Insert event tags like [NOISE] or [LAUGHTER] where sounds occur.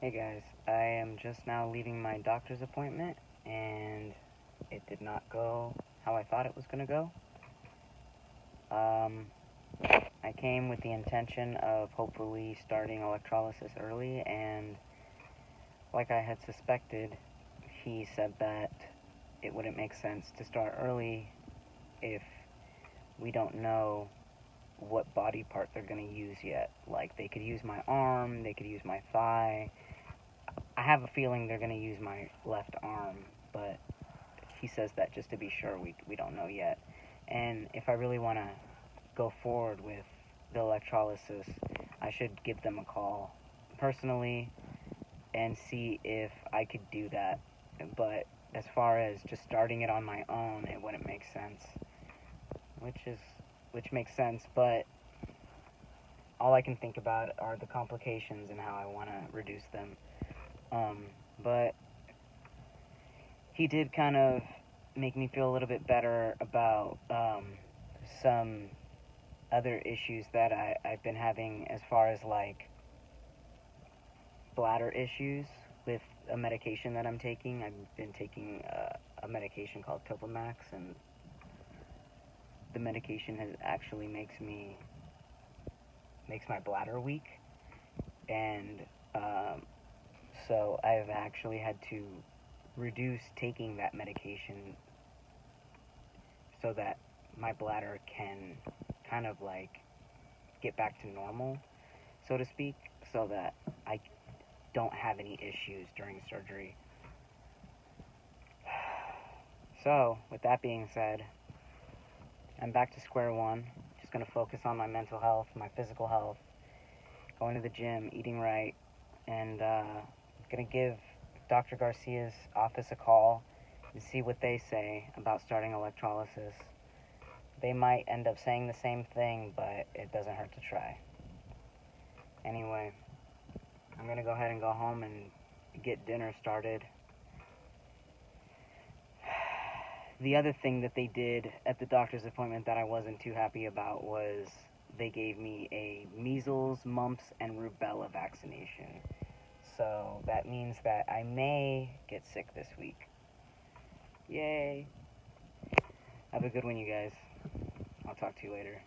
Hey guys, I am just now leaving my doctor's appointment and it did not go how I thought it was going to go. Um, I came with the intention of hopefully starting electrolysis early and like I had suspected, he said that it wouldn't make sense to start early if we don't know what body part they're going to use yet. Like, they could use my arm, they could use my thigh. I have a feeling they're going to use my left arm, but he says that just to be sure, we, we don't know yet. And if I really want to go forward with the electrolysis, I should give them a call personally and see if I could do that. But as far as just starting it on my own, it wouldn't make sense. Which is which makes sense, but all I can think about are the complications and how I want to reduce them. Um, but he did kind of make me feel a little bit better about um, some other issues that I, I've been having as far as like bladder issues with a medication that I'm taking. I've been taking uh, a medication called Topamax, and the medication has actually makes me makes my bladder weak, and um, so I've actually had to reduce taking that medication so that my bladder can kind of like get back to normal, so to speak, so that I don't have any issues during surgery. [SIGHS] So, with that being said, I'm back to square one. Just to focus on my mental health, my physical health, going to the gym, eating right, and uh, going to give Dr. Garcia's office a call and see what they say about starting electrolysis. They might end up saying the same thing, but it doesn't hurt to try. Anyway, I'm going to go ahead and go home and get dinner started. [SIGHS] The other thing that they did at the doctor's appointment that I wasn't too happy about was they gave me a measles, mumps, and rubella vaccination. So that means that I may get sick this week. Yay. Have a good one, you guys. I'll talk to you later.